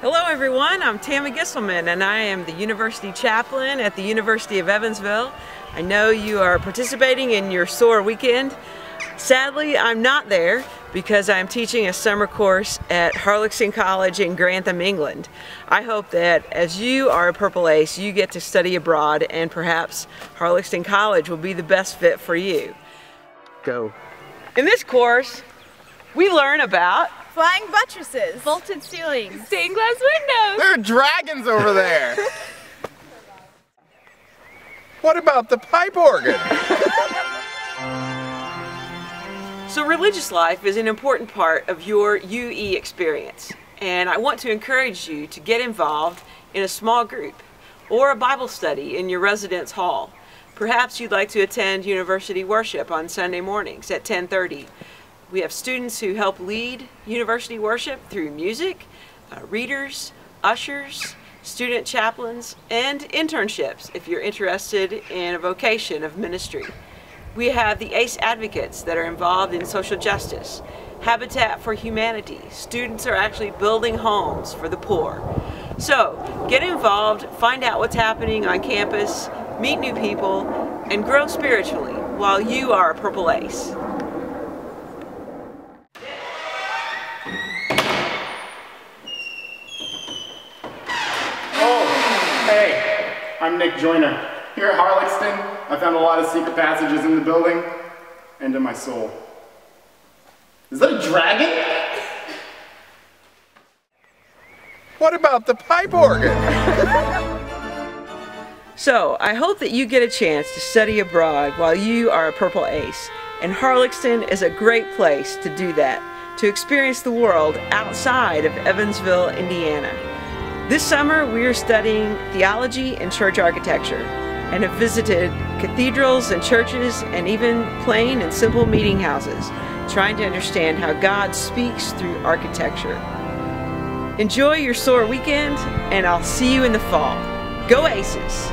Hello everyone, I'm Tammy Gieselman and I am the University Chaplain at the University of Evansville. I know you are participating in your SOAR weekend. Sadly, I'm not there because I'm teaching a summer course at Harlaxton College in Grantham, England. I hope that as you are a Purple Ace, you get to study abroad and perhaps Harlaxton College will be the best fit for you. Go. In this course, we learn about Flying buttresses. Vaulted ceilings. Stained glass windows. There are dragons over there. what about the pipe organ? So religious life is an important part of your UE experience. And I want to encourage you to get involved in a small group or a Bible study in your residence hall. Perhaps you'd like to attend university worship on Sunday mornings at 1030 we have students who help lead university worship through music, uh, readers, ushers, student chaplains, and internships if you're interested in a vocation of ministry. We have the ACE advocates that are involved in social justice, Habitat for Humanity. Students are actually building homes for the poor. So get involved, find out what's happening on campus, meet new people, and grow spiritually while you are a Purple Ace. I'm Nick Joyner. Here at Harlaxton, I found a lot of secret passages in the building and in my soul. Is that a dragon? What about the pipe organ? so, I hope that you get a chance to study abroad while you are a Purple Ace. And Harlaxton is a great place to do that, to experience the world outside of Evansville, Indiana. This summer we are studying theology and church architecture and have visited cathedrals and churches and even plain and simple meeting houses trying to understand how God speaks through architecture. Enjoy your SOAR weekend and I'll see you in the fall. Go Aces!